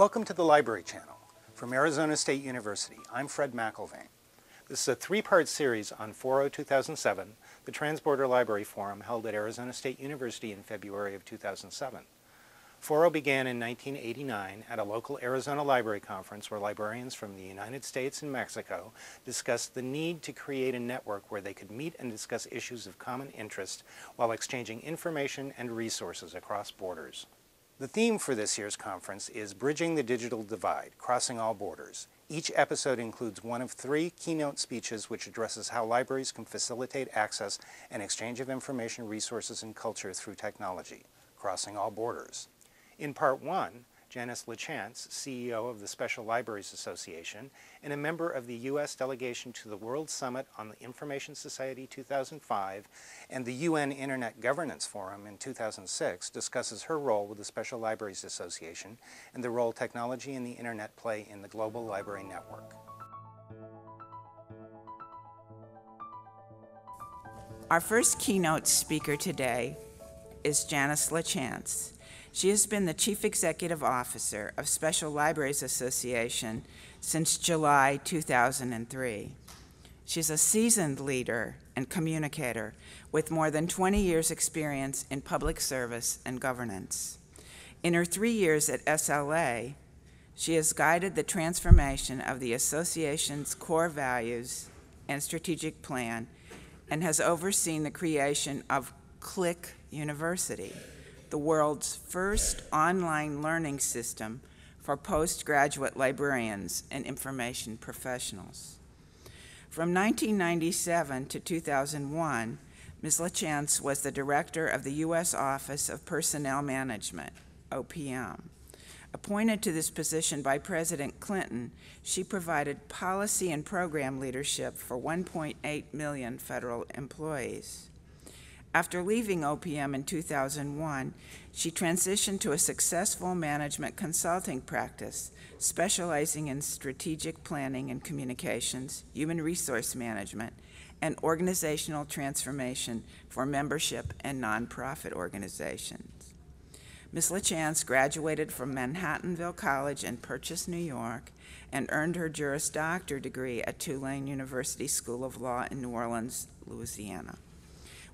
Welcome to the Library Channel. From Arizona State University, I'm Fred McIlvaine. This is a three-part series on Foro 2007, the Transborder Library Forum held at Arizona State University in February of 2007. Foro began in 1989 at a local Arizona library conference where librarians from the United States and Mexico discussed the need to create a network where they could meet and discuss issues of common interest while exchanging information and resources across borders. The theme for this year's conference is Bridging the Digital Divide, Crossing All Borders. Each episode includes one of three keynote speeches which addresses how libraries can facilitate access and exchange of information, resources, and culture through technology, crossing all borders. In part one, Janice Lachance, CEO of the Special Libraries Association and a member of the U.S. delegation to the World Summit on the Information Society 2005 and the UN Internet Governance Forum in 2006, discusses her role with the Special Libraries Association and the role technology and the Internet play in the global library network. Our first keynote speaker today is Janice Lachance. She has been the Chief Executive Officer of Special Libraries Association since July 2003. She's a seasoned leader and communicator with more than 20 years' experience in public service and governance. In her three years at SLA, she has guided the transformation of the association's core values and strategic plan and has overseen the creation of Click University the world's first online learning system for postgraduate librarians and information professionals. From 1997 to 2001, Ms. Lachance was the director of the U.S. Office of Personnel Management, OPM. Appointed to this position by President Clinton, she provided policy and program leadership for 1.8 million federal employees. After leaving OPM in 2001, she transitioned to a successful management consulting practice, specializing in strategic planning and communications, human resource management, and organizational transformation for membership and nonprofit organizations. Ms. Lachance graduated from Manhattanville College in Purchase, New York, and earned her Juris Doctor degree at Tulane University School of Law in New Orleans, Louisiana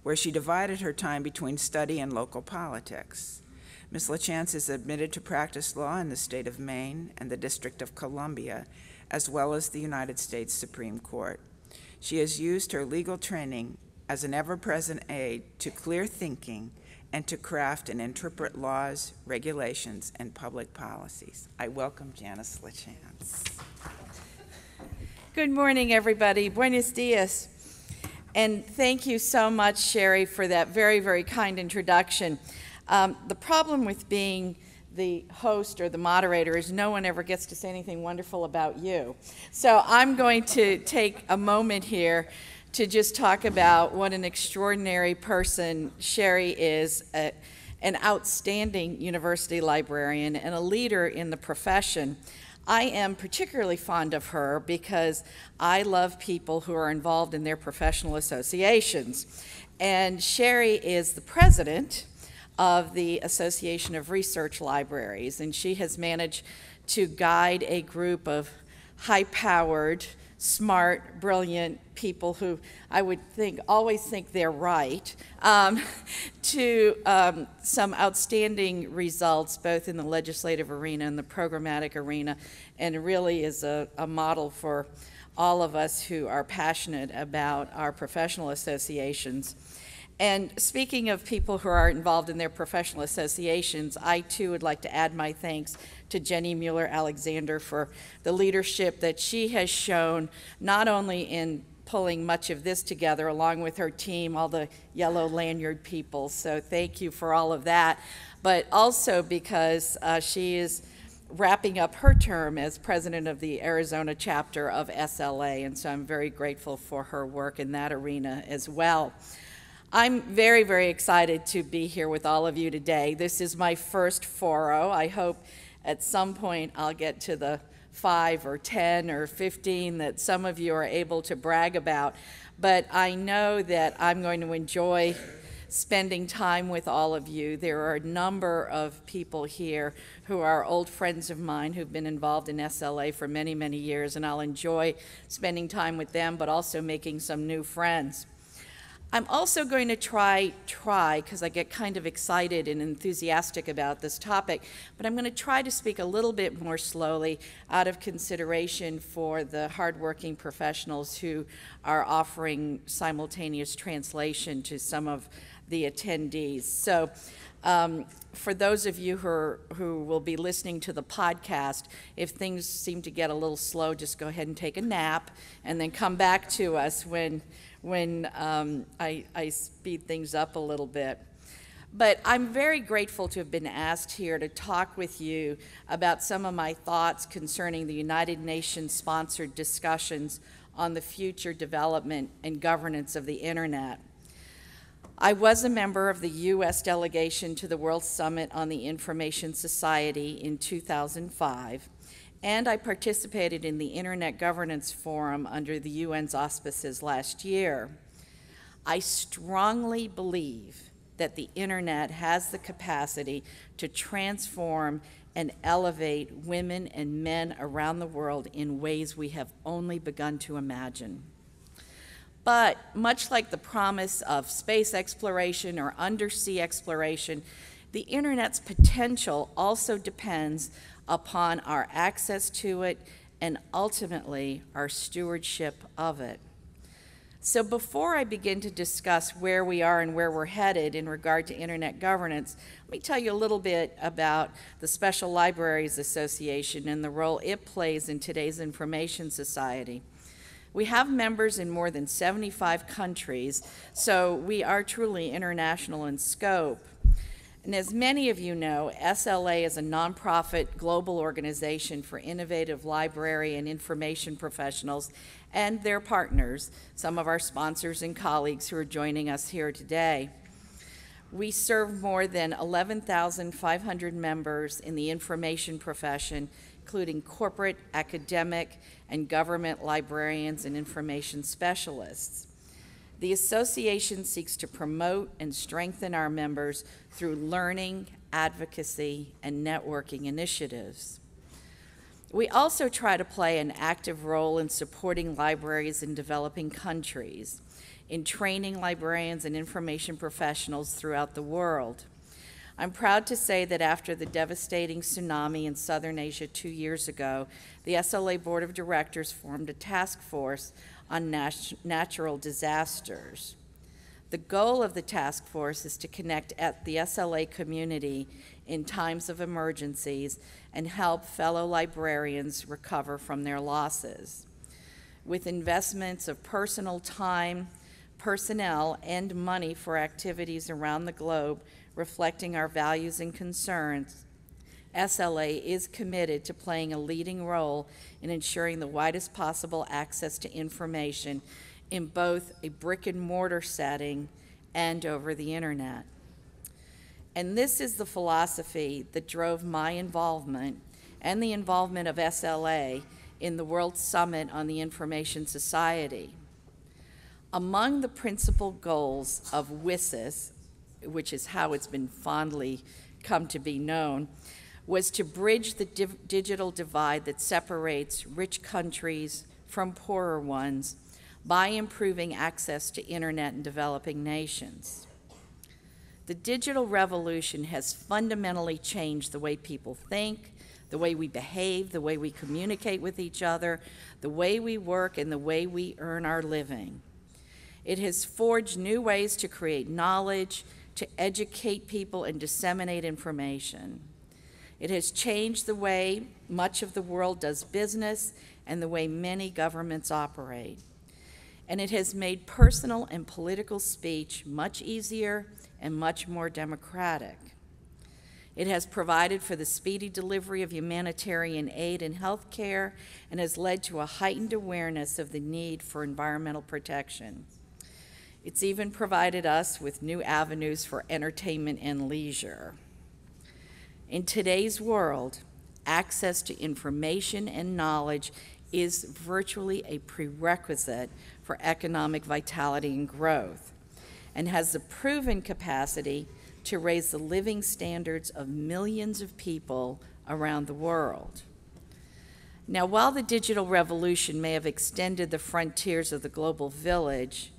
where she divided her time between study and local politics. Ms. Lachance is admitted to practice law in the state of Maine and the District of Columbia, as well as the United States Supreme Court. She has used her legal training as an ever present aid to clear thinking and to craft and interpret laws, regulations, and public policies. I welcome Janice Lachance. Good morning, everybody. Buenos dias. And thank you so much, Sherry, for that very, very kind introduction. Um, the problem with being the host or the moderator is no one ever gets to say anything wonderful about you. So I'm going to take a moment here to just talk about what an extraordinary person Sherry is, a, an outstanding university librarian and a leader in the profession. I am particularly fond of her because I love people who are involved in their professional associations. And Sherry is the president of the Association of Research Libraries, and she has managed to guide a group of high powered smart, brilliant people who I would think always think they're right, um, to um, some outstanding results both in the legislative arena and the programmatic arena, and really is a, a model for all of us who are passionate about our professional associations. And speaking of people who are involved in their professional associations, I too would like to add my thanks to Jenny Mueller Alexander for the leadership that she has shown, not only in pulling much of this together along with her team, all the yellow lanyard people. So thank you for all of that, but also because uh, she is wrapping up her term as president of the Arizona chapter of SLA, and so I'm very grateful for her work in that arena as well. I'm very, very excited to be here with all of you today. This is my first foro. I hope at some point I'll get to the five or 10 or 15 that some of you are able to brag about. But I know that I'm going to enjoy spending time with all of you. There are a number of people here who are old friends of mine who've been involved in SLA for many, many years, and I'll enjoy spending time with them, but also making some new friends. I'm also going to try, try, because I get kind of excited and enthusiastic about this topic, but I'm going to try to speak a little bit more slowly out of consideration for the hardworking professionals who are offering simultaneous translation to some of the attendees. So, um, for those of you who, are, who will be listening to the podcast, if things seem to get a little slow, just go ahead and take a nap and then come back to us when when um, I, I speed things up a little bit. But I'm very grateful to have been asked here to talk with you about some of my thoughts concerning the United Nations sponsored discussions on the future development and governance of the Internet. I was a member of the U.S. delegation to the World Summit on the Information Society in 2005 and I participated in the Internet Governance Forum under the UN's auspices last year. I strongly believe that the Internet has the capacity to transform and elevate women and men around the world in ways we have only begun to imagine. But much like the promise of space exploration or undersea exploration, the Internet's potential also depends upon our access to it and ultimately our stewardship of it. So, before I begin to discuss where we are and where we're headed in regard to internet governance, let me tell you a little bit about the Special Libraries Association and the role it plays in today's information society. We have members in more than 75 countries, so we are truly international in scope. And as many of you know, SLA is a nonprofit global organization for innovative library and information professionals and their partners, some of our sponsors and colleagues who are joining us here today. We serve more than 11,500 members in the information profession, including corporate, academic, and government librarians and information specialists. The association seeks to promote and strengthen our members through learning, advocacy, and networking initiatives. We also try to play an active role in supporting libraries in developing countries, in training librarians and information professionals throughout the world. I'm proud to say that after the devastating tsunami in southern Asia two years ago, the SLA Board of Directors formed a task force on nat- natural disasters. The goal of the task force is to connect at the SLA community in times of emergencies and help fellow librarians recover from their losses. With investments of personal time, personnel, and money for activities around the globe reflecting our values and concerns, SLA is committed to playing a leading role in ensuring the widest possible access to information in both a brick and mortar setting and over the internet. And this is the philosophy that drove my involvement and the involvement of SLA in the World Summit on the Information Society. Among the principal goals of WSIS, which is how it's been fondly come to be known, was to bridge the digital divide that separates rich countries from poorer ones by improving access to internet in developing nations. The digital revolution has fundamentally changed the way people think, the way we behave, the way we communicate with each other, the way we work, and the way we earn our living. It has forged new ways to create knowledge, to educate people, and disseminate information. It has changed the way much of the world does business and the way many governments operate. And it has made personal and political speech much easier and much more democratic. It has provided for the speedy delivery of humanitarian aid and health care and has led to a heightened awareness of the need for environmental protection. It's even provided us with new avenues for entertainment and leisure. In today's world, access to information and knowledge is virtually a prerequisite for economic vitality and growth and has the proven capacity to raise the living standards of millions of people around the world. Now, while the digital revolution may have extended the frontiers of the global village,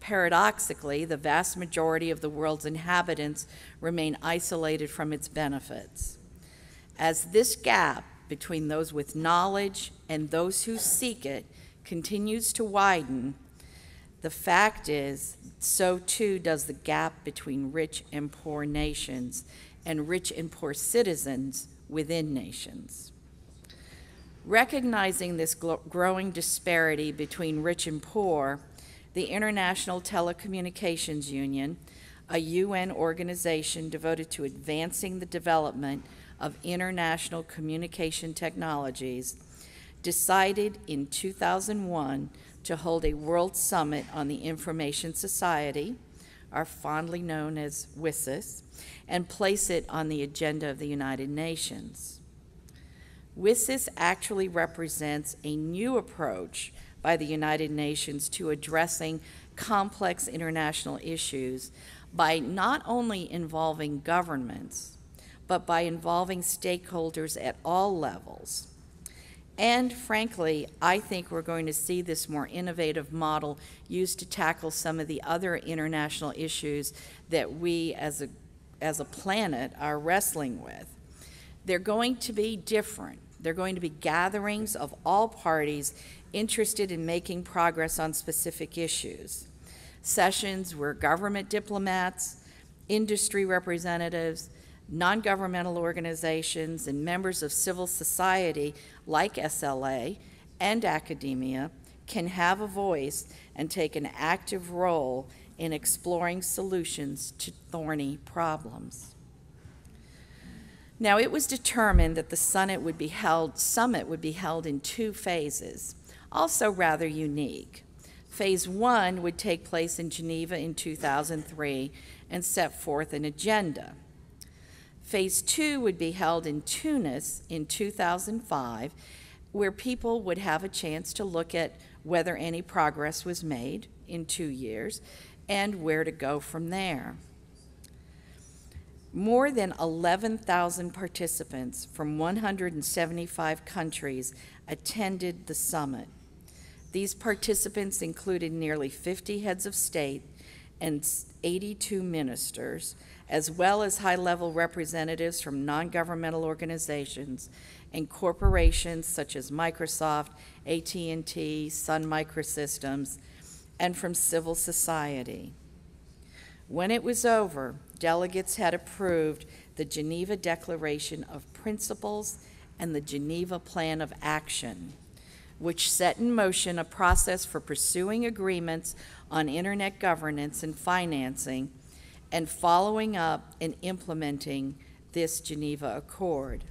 paradoxically, the vast majority of the world's inhabitants remain isolated from its benefits. As this gap between those with knowledge and those who seek it continues to widen, the fact is, so too does the gap between rich and poor nations and rich and poor citizens within nations. Recognizing this growing disparity between rich and poor, the International Telecommunications Union, a UN organization devoted to advancing the development of international communication technologies, decided in 2001 to hold a World Summit on the Information Society, are fondly known as WSIS, and place it on the agenda of the United Nations. WSIS actually represents a new approach by the United Nations to addressing complex international issues by not only involving governments, but by involving stakeholders at all levels. And frankly, I think we're going to see this more innovative model used to tackle some of the other international issues that we as a, as a planet are wrestling with. They're going to be different. They're going to be gatherings of all parties interested in making progress on specific issues. Sessions where government diplomats, industry representatives, non governmental organizations, and members of civil society like SLA and academia can have a voice and take an active role in exploring solutions to thorny problems. Now, it was determined that the summit would be held, summit would be held in two phases also rather unique. Phase one would take place in Geneva in 2003 and set forth an agenda. Phase two would be held in Tunis in 2005, where people would have a chance to look at whether any progress was made in two years and where to go from there. More than 11,000 participants from 175 countries attended the summit. These participants included nearly 50 heads of state and 82 ministers, as well as high-level representatives from non-governmental organizations and corporations such as Microsoft, AT&T, Sun Microsystems, and from civil society. When it was over, delegates had approved the Geneva Declaration of Principles and the Geneva Plan of Action which set in motion a process for pursuing agreements on internet governance and financing and following up and implementing this Geneva Accord.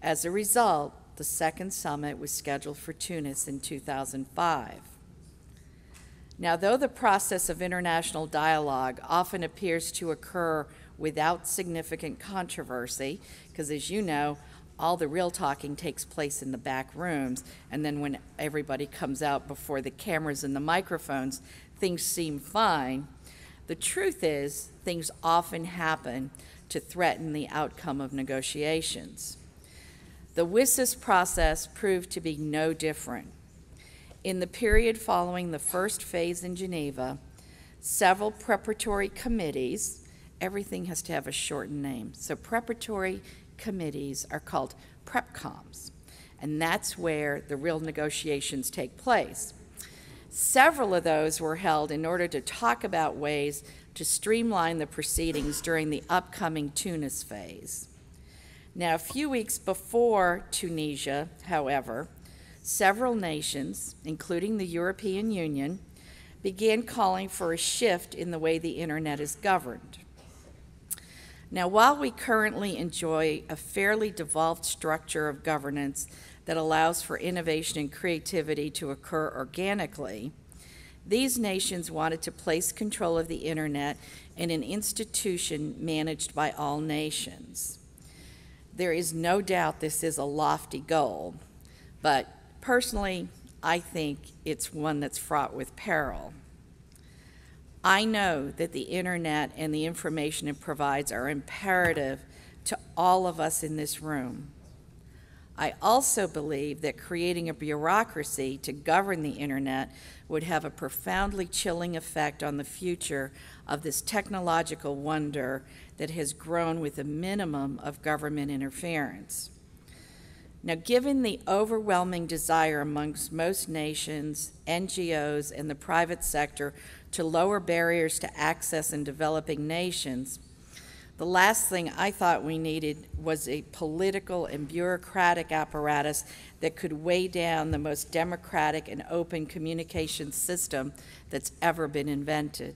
As a result, the second summit was scheduled for Tunis in 2005. Now, though the process of international dialogue often appears to occur without significant controversy, because as you know, all the real talking takes place in the back rooms, and then when everybody comes out before the cameras and the microphones, things seem fine. The truth is, things often happen to threaten the outcome of negotiations. The WSIS process proved to be no different. In the period following the first phase in Geneva, several preparatory committees, everything has to have a shortened name, so preparatory committees are called prepcoms, and that's where the real negotiations take place. Several of those were held in order to talk about ways to streamline the proceedings during the upcoming Tunis phase. Now, a few weeks before Tunisia, however, several nations, including the European Union, began calling for a shift in the way the internet is governed. Now, while we currently enjoy a fairly devolved structure of governance that allows for innovation and creativity to occur organically, these nations wanted to place control of the internet in an institution managed by all nations. There is no doubt this is a lofty goal, but personally, I think it's one that's fraught with peril. I know that the internet and the information it provides are imperative to all of us in this room. I also believe that creating a bureaucracy to govern the internet would have a profoundly chilling effect on the future of this technological wonder that has grown with a minimum of government interference. Now, given the overwhelming desire amongst most nations, NGOs, and the private sector to lower barriers to access in developing nations, the last thing I thought we needed was a political and bureaucratic apparatus that could weigh down the most democratic and open communication system that's ever been invented.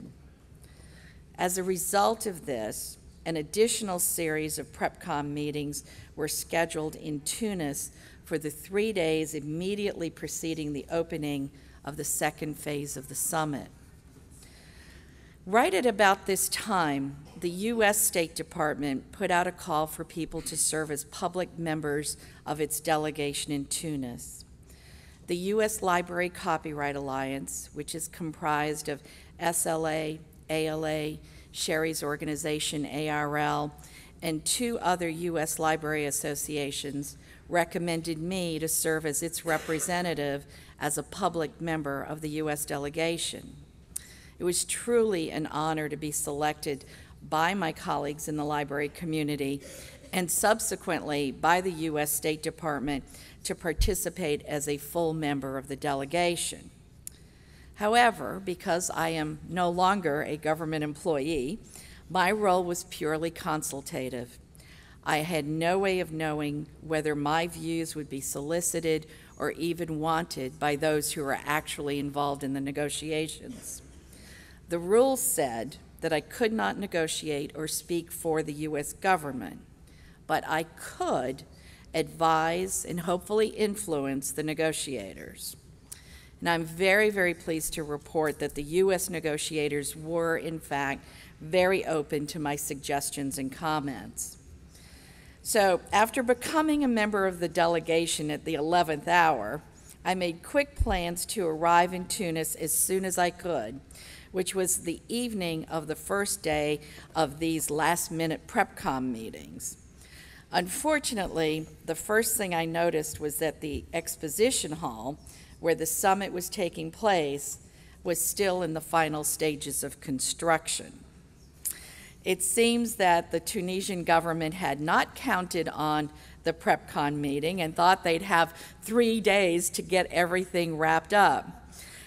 As a result of this, an additional series of PrepCom meetings were scheduled in Tunis for the three days immediately preceding the opening of the second phase of the summit. Right at about this time, the U.S. State Department put out a call for people to serve as public members of its delegation in Tunis. The U.S. Library Copyright Alliance, which is comprised of SLA, ALA, Sherry's organization, ARL, and two other U.S. library associations, recommended me to serve as its representative as a public member of the U.S. delegation. It was truly an honor to be selected by my colleagues in the library community and subsequently by the U.S. State Department to participate as a full member of the delegation. However, because I am no longer a government employee, my role was purely consultative. I had no way of knowing whether my views would be solicited or even wanted by those who are actually involved in the negotiations. The rules said that I could not negotiate or speak for the U.S. government, but I could advise and hopefully influence the negotiators. And I'm very, very pleased to report that the U.S. negotiators were, in fact, very open to my suggestions and comments. So, after becoming a member of the delegation at the 11th hour, I made quick plans to arrive in Tunis as soon as I could which was the evening of the first day of these last minute PrepCom meetings. Unfortunately, the first thing I noticed was that the exposition hall, where the summit was taking place, was still in the final stages of construction. It seems that the Tunisian government had not counted on the PrepCom meeting and thought they'd have three days to get everything wrapped up.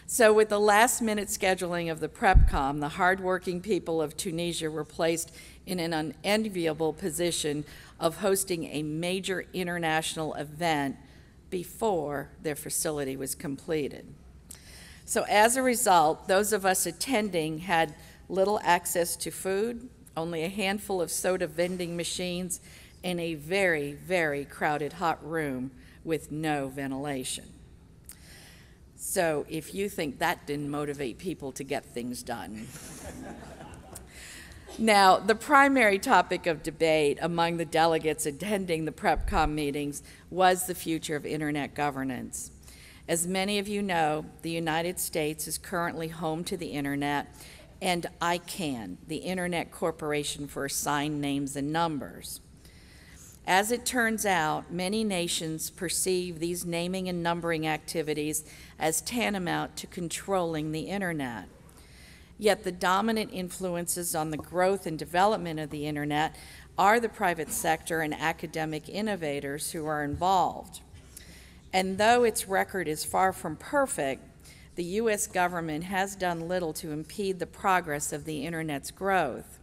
So, with the last minute scheduling of the PrepCom, the hardworking people of Tunisia were placed in an unenviable position of hosting a major international event before their facility was completed. So, as a result, those of us attending had little access to food, only a handful of soda vending machines, and a very, very crowded hot room with no ventilation. So if you think that didn't motivate people to get things done. now, the primary topic of debate among the delegates attending the PrepCom meetings was the future of Internet governance. As many of you know, the United States is currently home to the Internet and ICANN, the Internet Corporation for Assigned Names and Numbers. As it turns out, many nations perceive these naming and numbering activities as tantamount to controlling the internet. Yet the dominant influences on the growth and development of the internet are the private sector and academic innovators who are involved. And though its record is far from perfect, the U.S. government has done little to impede the progress of the internet's growth.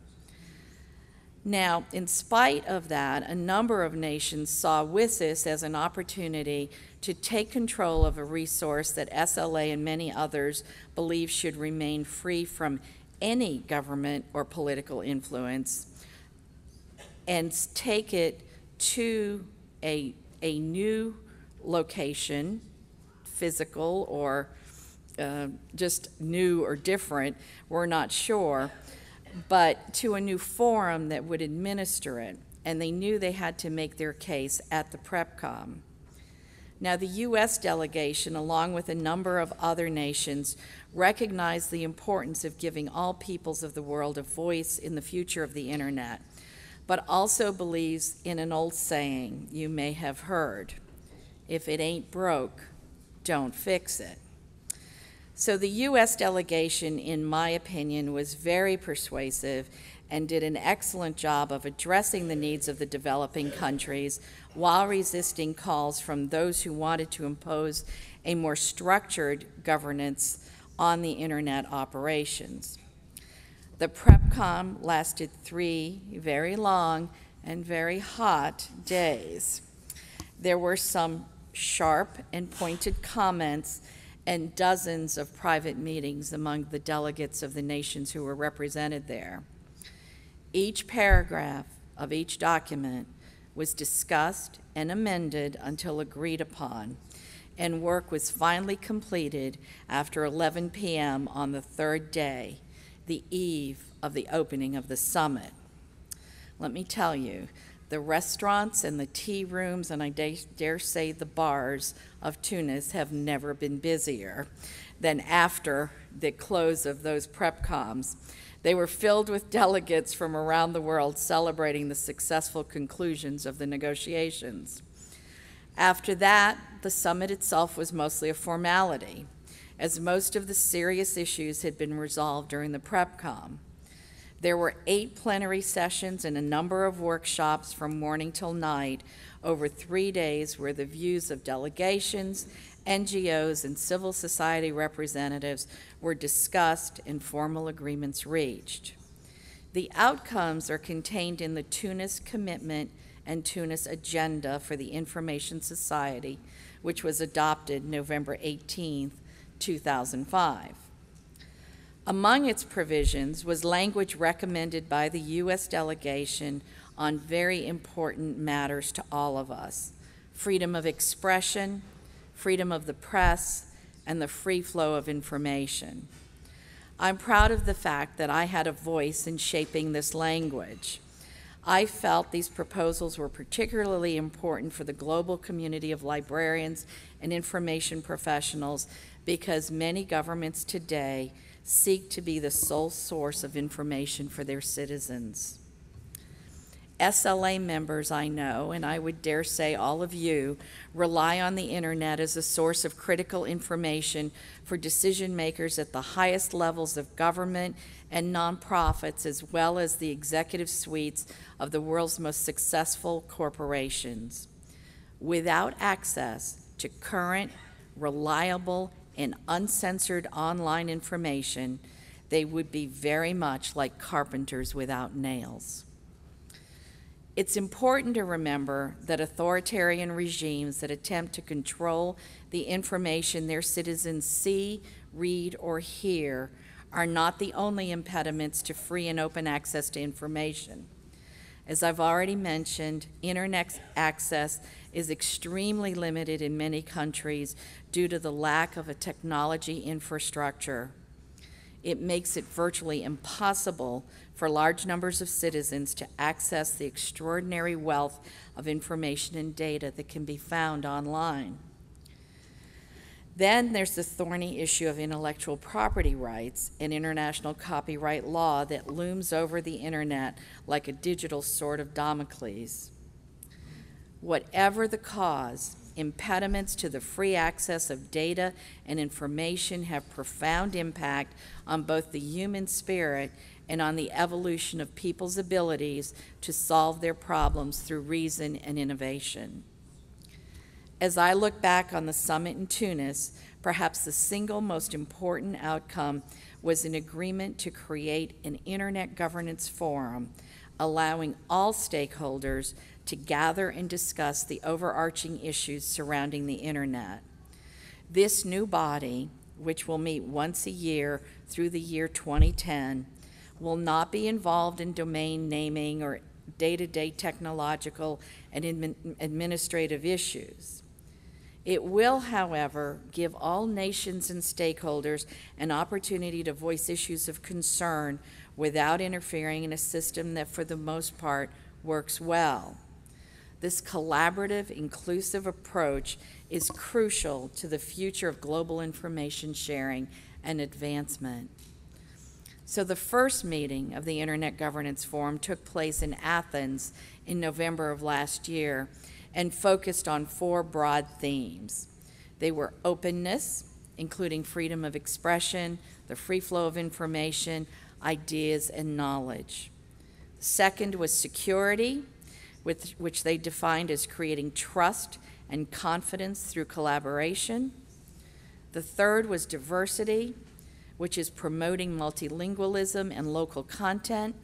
Now, in spite of that, a number of nations saw WSIS as an opportunity to take control of a resource that SLA and many others believe should remain free from any government or political influence. and take it to a, a new location, physical or uh, just new or different, we're not sure, but to a new forum that would administer it. And they knew they had to make their case at the PrepCom. Now, the U.S. delegation, along with a number of other nations, recognized the importance of giving all peoples of the world a voice in the future of the internet, but also believes in an old saying you may have heard if it ain't broke, don't fix it. So the U.S. delegation, in my opinion, was very persuasive and did an excellent job of addressing the needs of the developing countries while resisting calls from those who wanted to impose a more structured governance on the internet operations. The PrepCom lasted three very long and very hot days. There were some sharp and pointed comments and dozens of private meetings among the delegates of the nations who were represented there. Each paragraph of each document was discussed and amended until agreed upon, and work was finally completed after 11 p.m. on the third day, the eve of the opening of the summit. Let me tell you, the restaurants and the tea rooms, and I dare say the bars of Tunis have never been busier than after the close of those prepcoms. They were filled with delegates from around the world celebrating the successful conclusions of the negotiations. After that, the summit itself was mostly a formality, as most of the serious issues had been resolved during the PrepCom. There were eight plenary sessions and a number of workshops from morning till night over three days where the views of delegations, NGOs, and civil society representatives were discussed and formal agreements reached. The outcomes are contained in the Tunis Commitment and Tunis Agenda for the Information Society, which was adopted November 18, 2005. Among its provisions was language recommended by the U.S. delegation on very important matters to all of us freedom of expression, freedom of the press, and the free flow of information. I'm proud of the fact that I had a voice in shaping this language. I felt these proposals were particularly important for the global community of librarians and information professionals because many governments today seek to be the sole source of information for their citizens. SLA members I know, and I would dare say all of you, rely on the internet as a source of critical information for decision makers at the highest levels of government and nonprofits, as well as the executive suites of the world's most successful corporations. Without access to current, reliable, and uncensored online information, they would be very much like carpenters without nails. It's important to remember that authoritarian regimes that attempt to control the information their citizens see, read, or hear are not the only impediments to free and open access to information. As I've already mentioned, internet access is extremely limited in many countries due to the lack of a technology infrastructure. It makes it virtually impossible for large numbers of citizens to access the extraordinary wealth of information and data that can be found online. Then there's the thorny issue of intellectual property rights and international copyright law that looms over the internet like a digital sword of Damocles. Whatever the cause, impediments to the free access of data and information have profound impact on both the human spirit and on the evolution of people's abilities to solve their problems through reason and innovation. As I look back on the summit in Tunis, perhaps the single most important outcome was an agreement to create an internet governance forum, allowing all stakeholders to gather and discuss the overarching issues surrounding the internet. This new body, which will meet once a year through the year 2010, will not be involved in domain naming or day-to-day technological and admin- administrative issues. It will, however, give all nations and stakeholders an opportunity to voice issues of concern without interfering in a system that, for the most part, works well. This collaborative, inclusive approach is crucial to the future of global information sharing and advancement. So, the first meeting of the Internet Governance Forum took place in Athens in November of last year and focused on four broad themes. They were openness, including freedom of expression, the free flow of information, ideas, and knowledge. Second was security, with, which they defined as creating trust and confidence through collaboration. The third was diversity, which is promoting multilingualism and local content.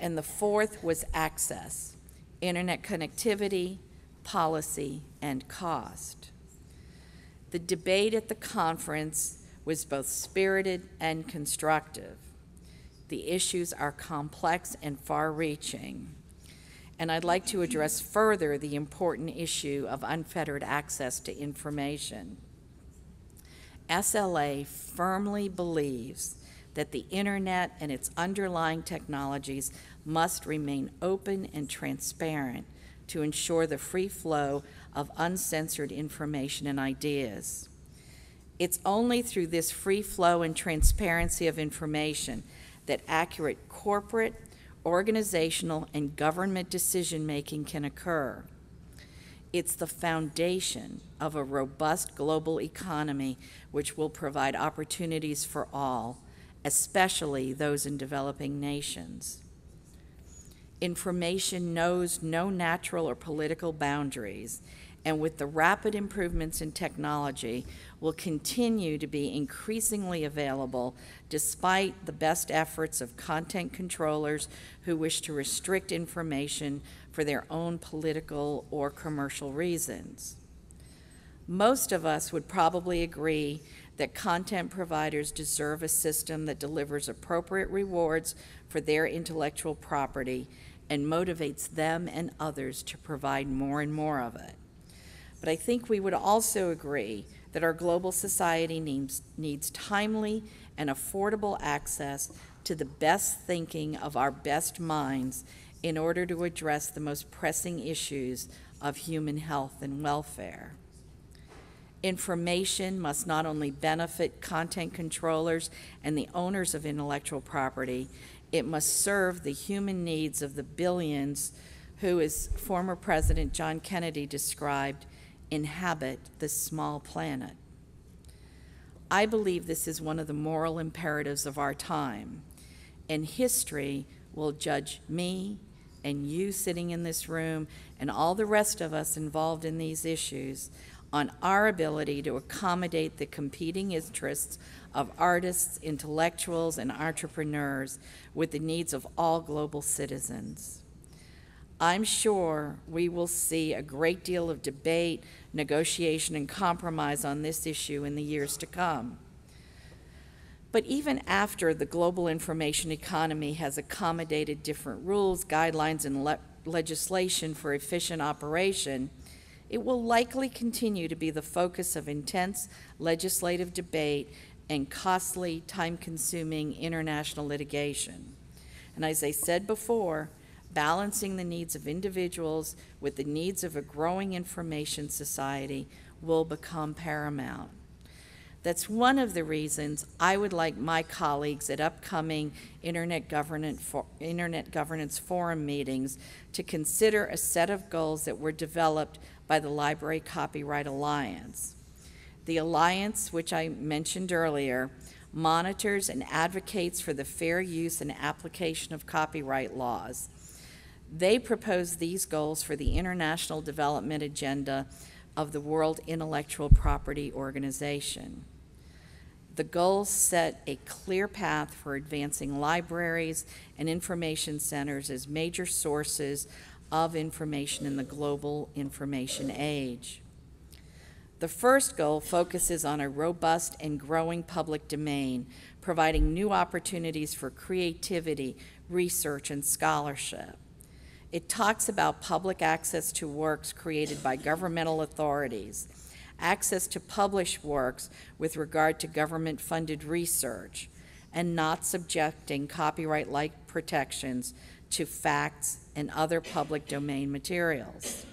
And the fourth was access, internet connectivity, policy, and cost. The debate at the conference was both spirited and constructive. The issues are complex and far reaching. And I'd like to address further the important issue of unfettered access to information. SLA firmly believes that the internet and its underlying technologies must remain open and transparent to ensure the free flow of uncensored information and ideas. It's only through this free flow and transparency of information that accurate corporate, organizational, and government decision making can occur. It's the foundation of a robust global economy which will provide opportunities for all, especially those in developing nations. Information knows no natural or political boundaries, and with the rapid improvements in technology, will continue to be increasingly available despite the best efforts of content controllers who wish to restrict information for their own political or commercial reasons. Most of us would probably agree that content providers deserve a system that delivers appropriate rewards for their intellectual property and motivates them and others to provide more and more of it. But I think we would also agree that our global society needs, needs timely and affordable access to the best thinking of our best minds in order to address the most pressing issues of human health and welfare. Information must not only benefit content controllers and the owners of intellectual property, it must serve the human needs of the billions who, as former President John Kennedy described, inhabit this small planet. I believe this is one of the moral imperatives of our time, and history will judge me and you sitting in this room and all the rest of us involved in these issues on our ability to accommodate the competing interests of artists, intellectuals, and entrepreneurs with the needs of all global citizens. I'm sure we will see a great deal of debate, negotiation, and compromise on this issue in the years to come. But even after the global information economy has accommodated different rules, guidelines, and le- legislation for efficient operation, it will likely continue to be the focus of intense legislative debate and costly, time consuming international litigation. And as I said before, balancing the needs of individuals with the needs of a growing information society will become paramount. That's one of the reasons I would like my colleagues at upcoming Internet Governance, For- Internet Governance Forum meetings to consider a set of goals that were developed by the Library Copyright Alliance. The Alliance, which I mentioned earlier, monitors and advocates for the fair use and application of copyright laws. They propose these goals for the international development agenda of the World Intellectual Property Organization. The goals set a clear path for advancing libraries and information centers as major sources of information in the global information age. The first goal focuses on a robust and growing public domain, providing new opportunities for creativity, research, and scholarship. It talks about public access to works created by governmental authorities, access to published works with regard to government-funded research, and not subjecting copyright-like protections to facts and other public domain materials.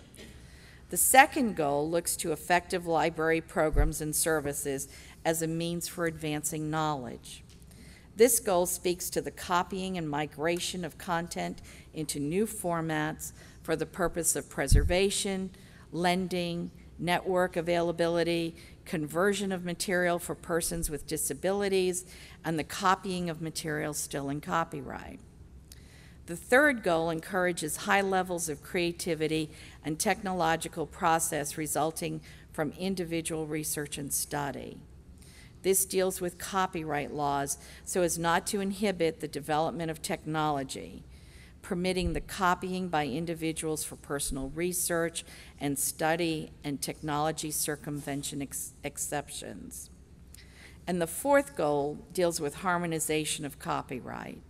The second goal looks to effective library programs and services as a means for advancing knowledge. This goal speaks to the copying and migration of content into new formats for the purpose of preservation, lending, network availability, conversion of material for persons with disabilities, and the copying of material still in copyright. The third goal encourages high levels of creativity and technological process resulting from individual research and study. This deals with copyright laws so as not to inhibit the development of technology, permitting the copying by individuals for personal research and study and technology circumvention ex exceptions. And the fourth goal deals with harmonization of copyright.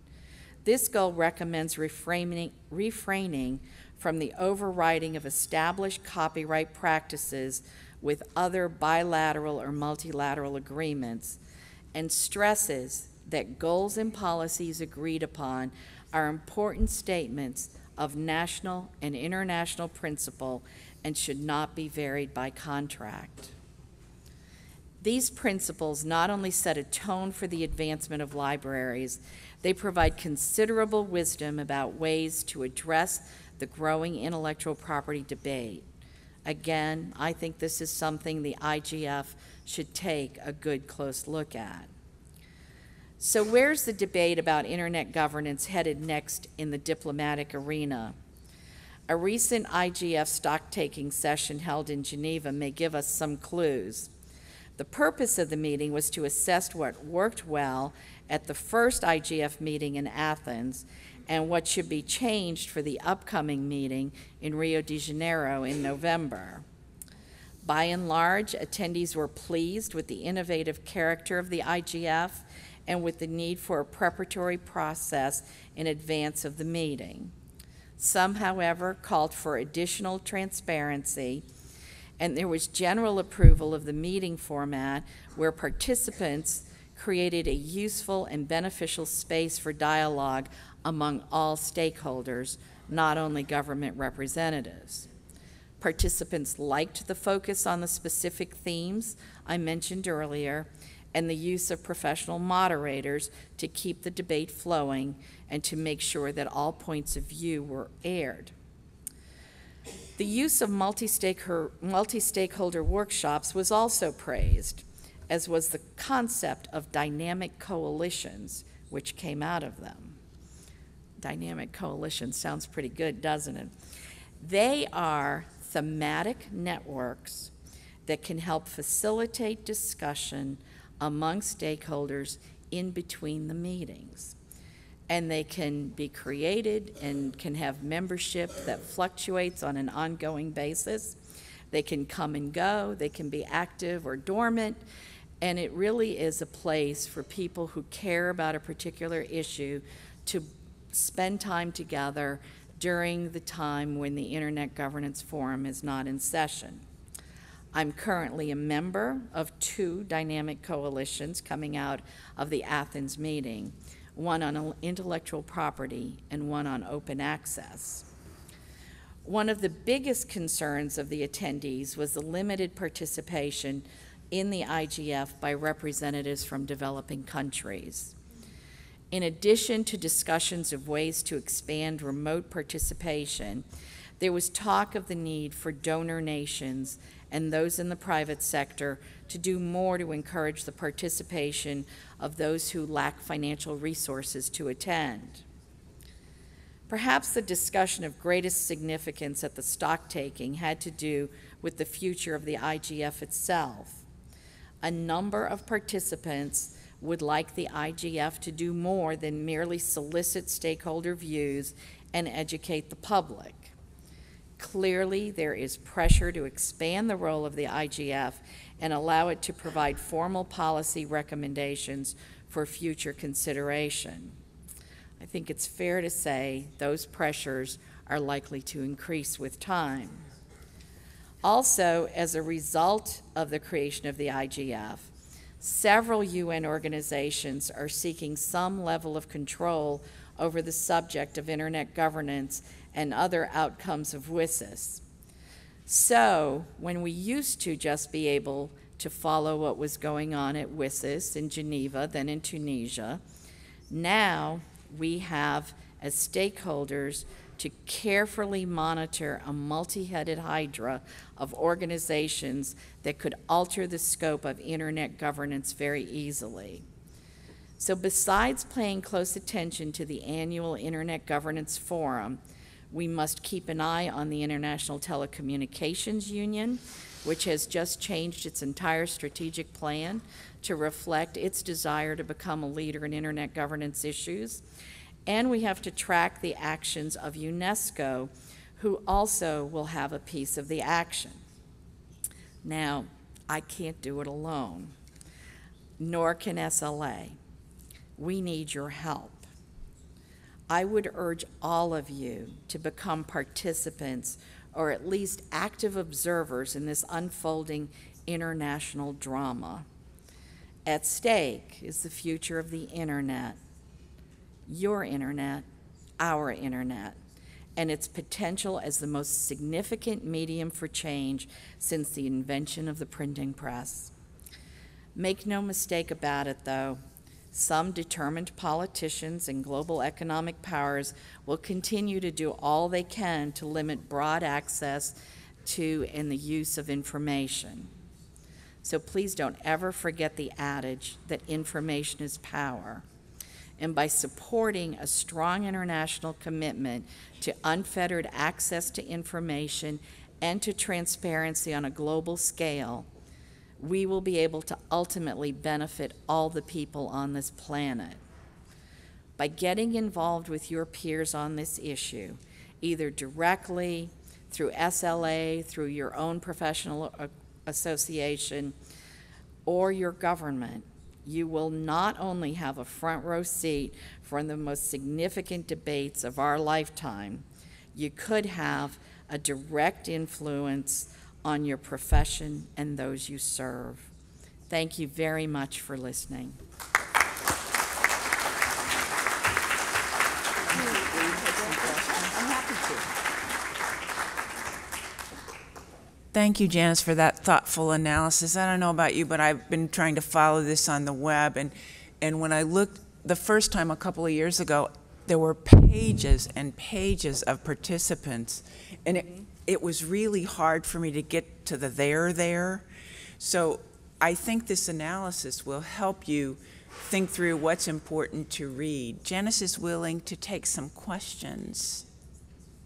This goal recommends refraining, refraining from the overriding of established copyright practices with other bilateral or multilateral agreements and stresses that goals and policies agreed upon are important statements of national and international principle and should not be varied by contract. These principles not only set a tone for the advancement of libraries, they provide considerable wisdom about ways to address the growing intellectual property debate. Again, I think this is something the IGF should take a good close look at. So, where's the debate about internet governance headed next in the diplomatic arena? A recent IGF stock taking session held in Geneva may give us some clues. The purpose of the meeting was to assess what worked well at the first IGF meeting in Athens and what should be changed for the upcoming meeting in Rio de Janeiro in November. By and large, attendees were pleased with the innovative character of the IGF and with the need for a preparatory process in advance of the meeting. Some, however, called for additional transparency and there was general approval of the meeting format where participants created a useful and beneficial space for dialogue among all stakeholders, not only government representatives. Participants liked the focus on the specific themes I mentioned earlier and the use of professional moderators to keep the debate flowing and to make sure that all points of view were aired. The use of multi-stakeholder workshops was also praised, as was the concept of dynamic coalitions, which came out of them. Dynamic coalition sounds pretty good, doesn't it? They are thematic networks that can help facilitate discussion among stakeholders in between the meetings and they can be created and can have membership that fluctuates on an ongoing basis. They can come and go, they can be active or dormant, and it really is a place for people who care about a particular issue to spend time together during the time when the Internet Governance Forum is not in session. I'm currently a member of two dynamic coalitions coming out of the Athens meeting one on intellectual property and one on open access. One of the biggest concerns of the attendees was the limited participation in the IGF by representatives from developing countries. In addition to discussions of ways to expand remote participation, there was talk of the need for donor nations and those in the private sector to do more to encourage the participation of those who lack financial resources to attend. Perhaps the discussion of greatest significance at the stocktaking had to do with the future of the IGF itself. A number of participants would like the IGF to do more than merely solicit stakeholder views and educate the public. Clearly, there is pressure to expand the role of the IGF and allow it to provide formal policy recommendations for future consideration. I think it's fair to say those pressures are likely to increase with time. Also, as a result of the creation of the IGF, several UN organizations are seeking some level of control over the subject of internet governance and other outcomes of WSIS. So, when we used to just be able to follow what was going on at WSIS in Geneva, then in Tunisia, now we have, as stakeholders, to carefully monitor a multi headed hydra of organizations that could alter the scope of internet governance very easily. So, besides paying close attention to the annual Internet Governance Forum, we must keep an eye on the International Telecommunications Union, which has just changed its entire strategic plan to reflect its desire to become a leader in Internet governance issues and we have to track the actions of UNESCO, who also will have a piece of the action. Now, I can't do it alone, nor can SLA. We need your help. I would urge all of you to become participants or at least active observers in this unfolding international drama. At stake is the future of the internet your internet, our internet, and its potential as the most significant medium for change since the invention of the printing press. Make no mistake about it, though, some determined politicians and global economic powers will continue to do all they can to limit broad access to and the use of information. So please don't ever forget the adage that information is power and by supporting a strong international commitment to unfettered access to information and to transparency on a global scale, we will be able to ultimately benefit all the people on this planet. By getting involved with your peers on this issue, either directly, through SLA, through your own professional uh, association, or your government, you will not only have a front row seat for the most significant debates of our lifetime, you could have a direct influence on your profession and those you serve. Thank you very much for listening. Thank you, Janice, for that thoughtful analysis. I don't know about you, but I've been trying to follow this on the web, and and when I looked the first time a couple of years ago, there were pages and pages of participants, and it it was really hard for me to get to the there there. So I think this analysis will help you think through what's important to read. Janice is willing to take some questions.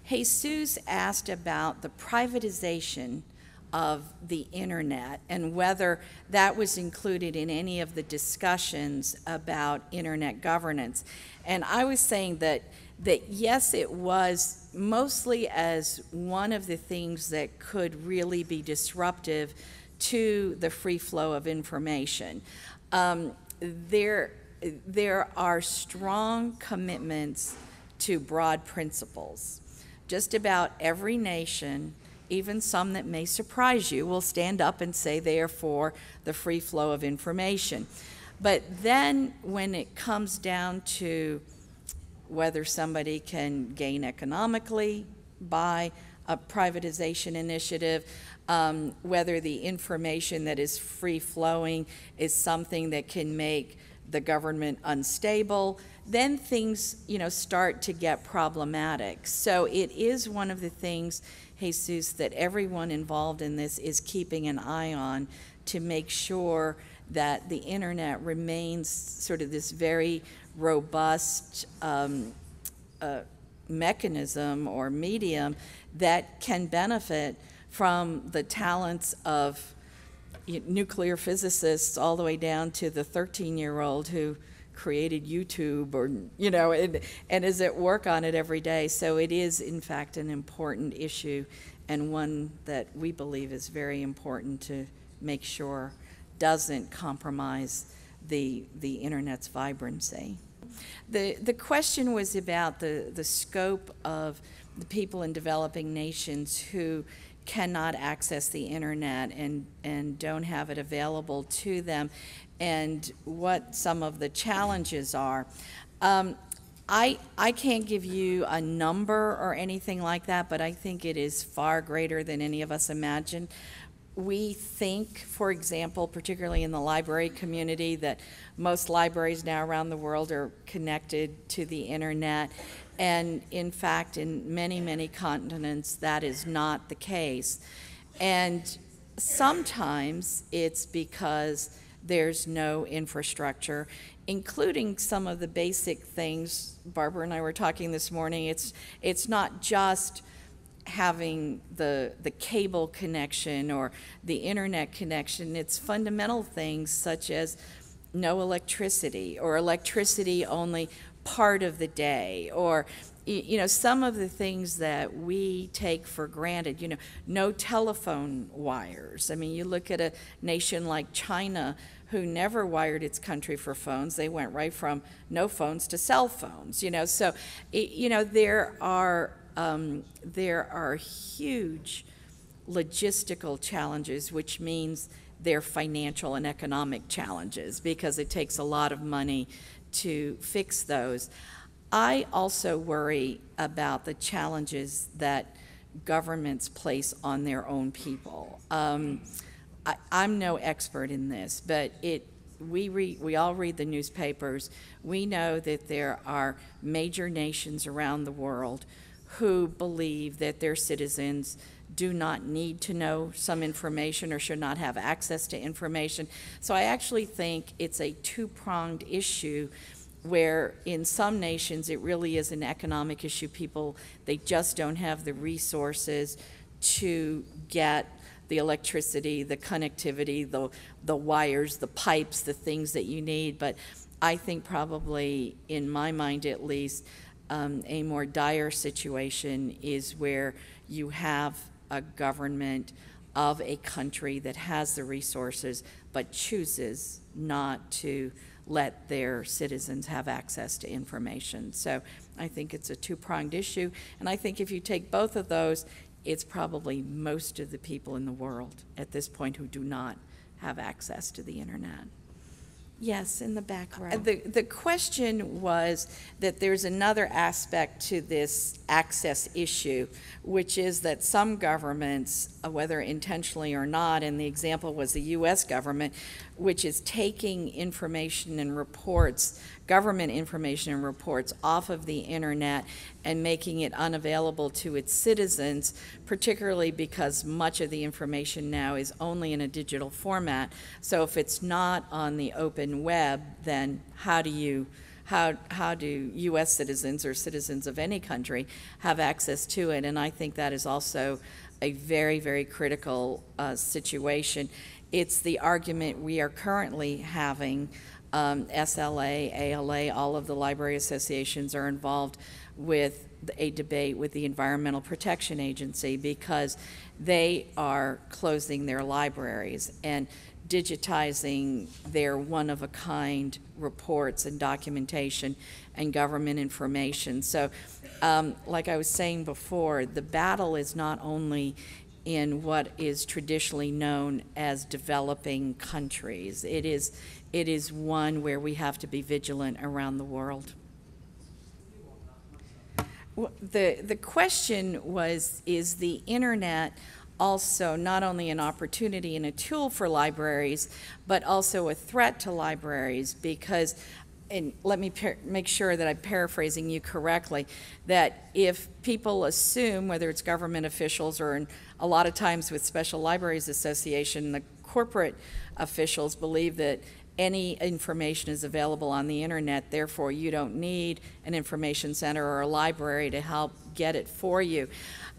Jesus asked about the privatization of the internet and whether that was included in any of the discussions about internet governance. And I was saying that that yes, it was mostly as one of the things that could really be disruptive to the free flow of information. Um, there, there are strong commitments to broad principles. Just about every nation even some that may surprise you, will stand up and say they are for the free flow of information. But then when it comes down to whether somebody can gain economically by a privatization initiative, um, whether the information that is free flowing is something that can make the government unstable, then things you know start to get problematic. So it is one of the things Jesus, that everyone involved in this is keeping an eye on to make sure that the internet remains sort of this very robust um, uh, mechanism or medium that can benefit from the talents of nuclear physicists all the way down to the 13 year old who created YouTube or, you know, and, and is at work on it every day. So it is, in fact, an important issue and one that we believe is very important to make sure doesn't compromise the, the internet's vibrancy. The, the question was about the, the scope of the people in developing nations who cannot access the internet and, and don't have it available to them, and what some of the challenges are. Um, I, I can't give you a number or anything like that, but I think it is far greater than any of us imagine. We think, for example, particularly in the library community, that most libraries now around the world are connected to the internet. And in fact, in many, many continents, that is not the case. And sometimes it's because there's no infrastructure, including some of the basic things. Barbara and I were talking this morning. It's, it's not just having the, the cable connection or the internet connection, it's fundamental things such as no electricity or electricity only part of the day or you know some of the things that we take for granted you know no telephone wires. I mean you look at a nation like china who never wired its country for phones. They went right from no phones to cell phones you know. So you know there are um, there are huge logistical challenges which means their financial and economic challenges because it takes a lot of money to fix those. I also worry about the challenges that governments place on their own people. Um, I, am no expert in this, but it we read, we all read the newspapers. We know that there are major nations around the world who believe that their citizens do not need to know some information or should not have access to information. So I actually think it's a two pronged issue where in some nations it really is an economic issue. People, they just don't have the resources to get the electricity, the connectivity, the, the wires, the pipes, the things that you need. But I think probably, in my mind at least, um, a more dire situation is where you have a government of a country that has the resources but chooses not to let their citizens have access to information. So I think it's a two pronged issue. And I think if you take both of those, it's probably most of the people in the world at this point who do not have access to the internet. Yes, in the back row. The, the question was that there's another aspect to this access issue, which is that some governments, uh, whether intentionally or not, and the example was the US government, which is taking information and reports, government information and reports off of the internet and making it unavailable to its citizens, particularly because much of the information now is only in a digital format. So if it's not on the open web, then how do you how, how do U.S. citizens or citizens of any country have access to it? And I think that is also a very, very critical uh, situation. It's the argument we are currently having. Um, SLA, ALA, all of the library associations are involved with a debate with the Environmental Protection Agency because they are closing their libraries and digitizing their one of a kind reports and documentation and government information. So, um, like I was saying before, the battle is not only in what is traditionally known as developing countries. It is, it is one where we have to be vigilant around the world. The, the question was Is the internet also not only an opportunity and a tool for libraries, but also a threat to libraries? Because and let me make sure that I'm paraphrasing you correctly, that if people assume, whether it's government officials or in, a lot of times with Special Libraries Association, the corporate officials believe that any information is available on the internet, therefore you don't need an information center or a library to help get it for you.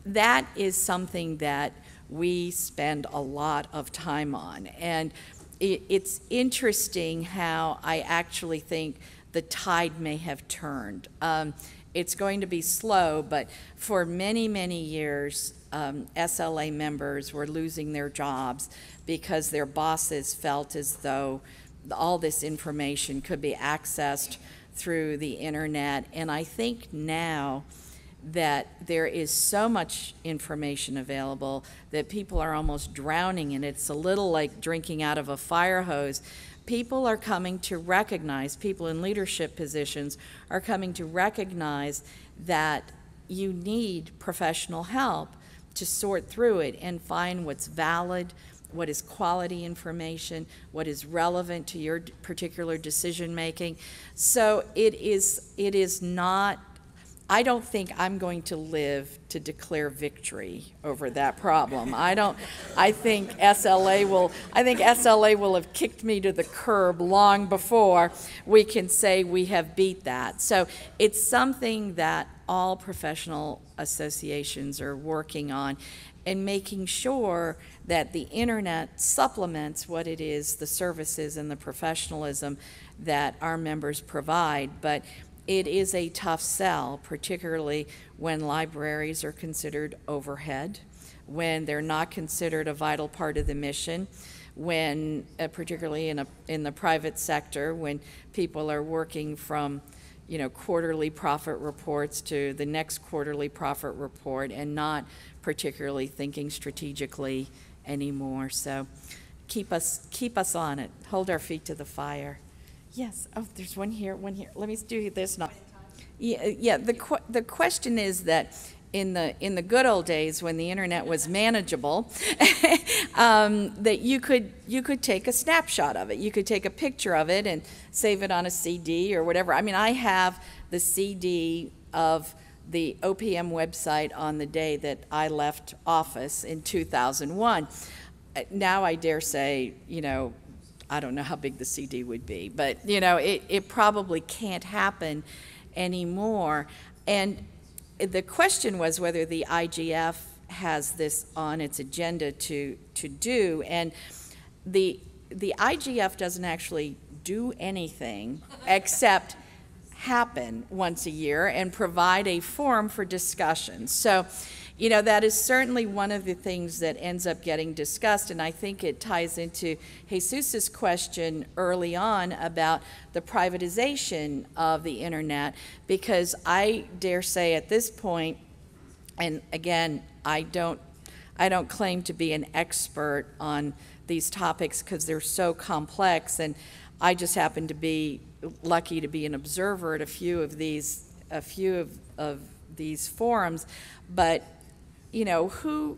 That is something that we spend a lot of time on. And it, it's interesting how I actually think the tide may have turned. Um, it's going to be slow, but for many, many years, um, SLA members were losing their jobs because their bosses felt as though all this information could be accessed through the internet. And I think now that there is so much information available that people are almost drowning in it. It's a little like drinking out of a fire hose. People are coming to recognize, people in leadership positions are coming to recognize that you need professional help to sort through it and find what's valid, what is quality information, what is relevant to your particular decision making. So it is it is not I don't think I'm going to live to declare victory over that problem. I don't I think SLA will I think SLA will have kicked me to the curb long before we can say we have beat that. So it's something that all professional associations are working on and making sure that the internet supplements what it is, the services and the professionalism that our members provide. But it is a tough sell, particularly when libraries are considered overhead, when they're not considered a vital part of the mission, when, uh, particularly in, a, in the private sector, when people are working from you know, quarterly profit reports to the next quarterly profit report and not particularly thinking strategically anymore. So keep us, keep us on it. Hold our feet to the fire. Yes, oh, there's one here, one here. Let me do this now. Yeah, yeah, the, que- the question is that in the, in the good old days when the internet was manageable, um, that you could, you could take a snapshot of it. You could take a picture of it and save it on a CD or whatever. I mean, I have the CD of the OPM website on the day that I left office in 2001. Uh, Now I dare say, you know, I don't know how big the CD would be, but you know, it, it probably can't happen anymore. And the question was whether the IGF has this on its agenda to, to do. And the, the IGF doesn't actually do anything except happen once a year and provide a forum for discussion. So, you know, that is certainly one of the things that ends up getting discussed, and I think it ties into Jesus's question early on about the privatization of the internet, because I dare say at this point, and again, I don't, I don't claim to be an expert on these topics because they're so complex, and I just happen to be lucky to be an observer at a few of these, a few of, of these forums. But you know, who,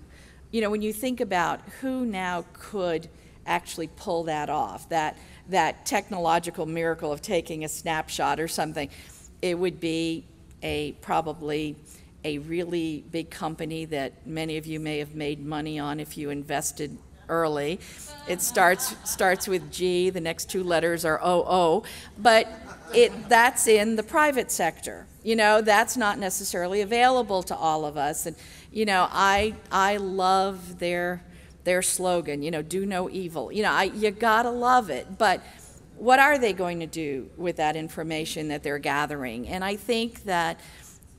you know, when you think about who now could actually pull that off, that, that technological miracle of taking a snapshot or something, it would be a, probably a really big company that many of you may have made money on if you invested early. It starts, starts with G, the next two letters are OO, but it, that's in the private sector. You know, that's not necessarily available to all of us. And, you know, I, I love their, their slogan, you know, do no evil. You know, I, you gotta love it. But what are they going to do with that information that they're gathering? And I think that,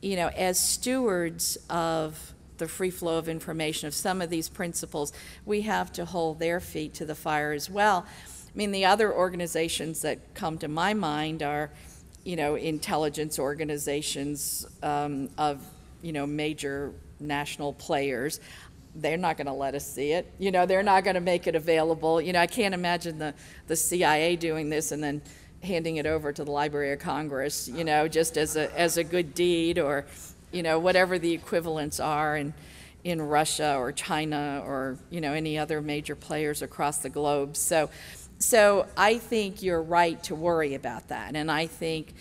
you know, as stewards of the free flow of information, of some of these principles, we have to hold their feet to the fire as well. I mean, the other organizations that come to my mind are, you know, intelligence organizations um, of, you know, major national players. They're not going to let us see it. You know, they're not going to make it available. You know, I can't imagine the, the CIA doing this and then handing it over to the Library of Congress, you know, just as a, as a good deed or, you know, whatever the equivalents are in, in Russia or China or, you know, any other major players across the globe. So, so I think you're right to worry about that. And I think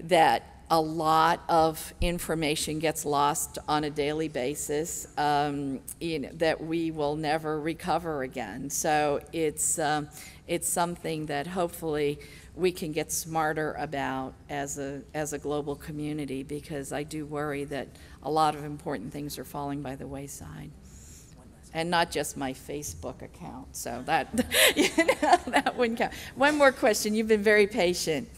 that a lot of information gets lost on a daily basis um, that we will never recover again. So it's, um, it's something that hopefully we can get smarter about as a, as a global community because I do worry that a lot of important things are falling by the wayside and not just my Facebook account. So that, you know, that wouldn't count. One more question. You've been very patient.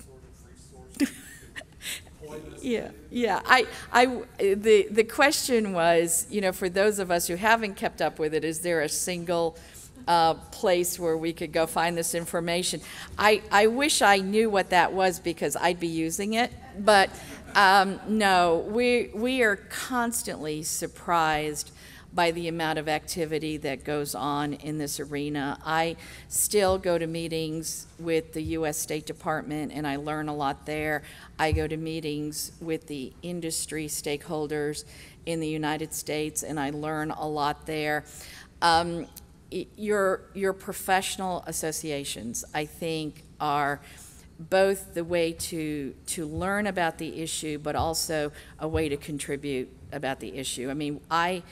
Yeah, yeah. I, I, the, the question was, you know, for those of us who haven't kept up with it, is there a single uh, place where we could go find this information? I, I wish I knew what that was because I'd be using it but um, no, we, we are constantly surprised by the amount of activity that goes on in this arena. I still go to meetings with the U.S. State Department and I learn a lot there. I go to meetings with the industry stakeholders in the United States and I learn a lot there. Um, your, your professional associations, I think, are both the way to, to learn about the issue, but also a way to contribute about the issue. I mean, I,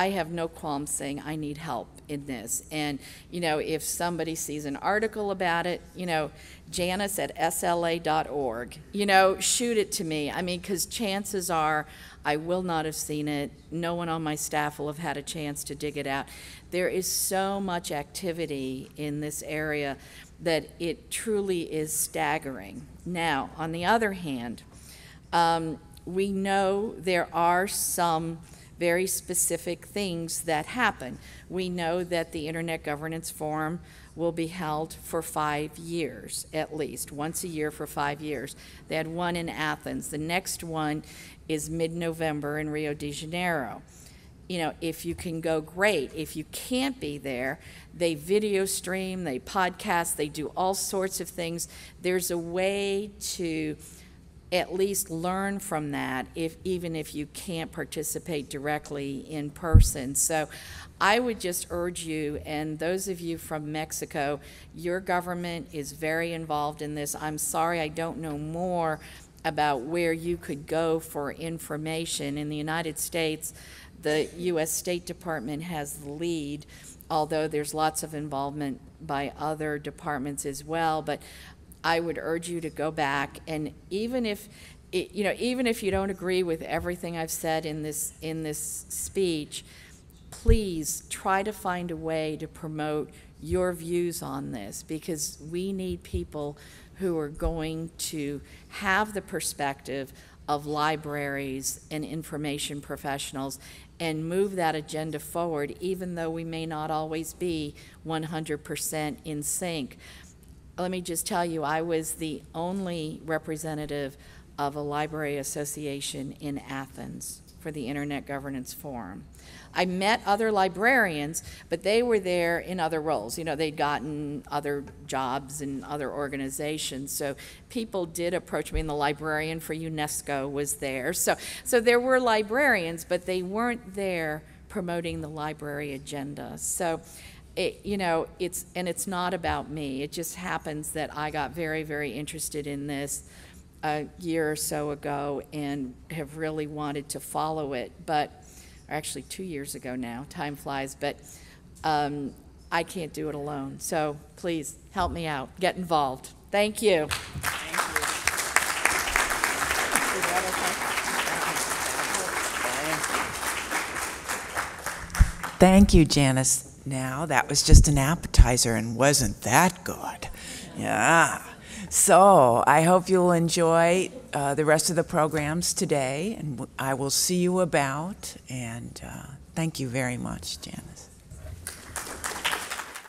I have no qualms saying I need help in this. And, you know, if somebody sees an article about it, you know, Janice at sla.org, you know, shoot it to me. I mean, because chances are I will not have seen it. No one on my staff will have had a chance to dig it out. There is so much activity in this area that it truly is staggering. Now, on the other hand, um, we know there are some very specific things that happen. We know that the Internet Governance Forum will be held for five years at least, once a year for five years. They had one in Athens. The next one is mid November in Rio de Janeiro. You know, if you can go, great. If you can't be there, they video stream, they podcast, they do all sorts of things. There's a way to at least learn from that if even if you can't participate directly in person. So i would just urge you and those of you from mexico your government is very involved in this. I'm sorry i don't know more about where you could go for information. In the united states the u.s state department has the lead although there's lots of involvement by other departments as well but I would urge you to go back and even if you know even if you don't agree with everything I've said in this in this speech, please try to find a way to promote your views on this because we need people who are going to have the perspective of libraries and information professionals and move that agenda forward, even though we may not always be 100% in sync let me just tell you, I was the only representative of a library association in Athens for the Internet Governance Forum. I met other librarians, but they were there in other roles. You know, they'd gotten other jobs in other organizations. So people did approach me, and the librarian for UNESCO was there. So, so there were librarians, but they weren't there promoting the library agenda. So it, you know, it's, and it's not about me. It just happens that I got very, very interested in this a year or so ago and have really wanted to follow it. But, or actually two years ago now, time flies, but um, I can't do it alone. So please help me out, get involved. Thank you. Thank you, Janice. Now, that was just an appetizer and wasn't that good. Yeah. So, I hope you'll enjoy uh, the rest of the programs today, and I will see you about. And uh, thank you very much, Janice.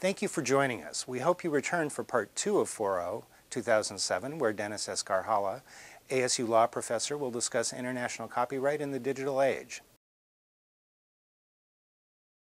Thank you for joining us. We hope you return for part two of FORO 2007, where Dennis Karjala, ASU law professor, will discuss international copyright in the digital age.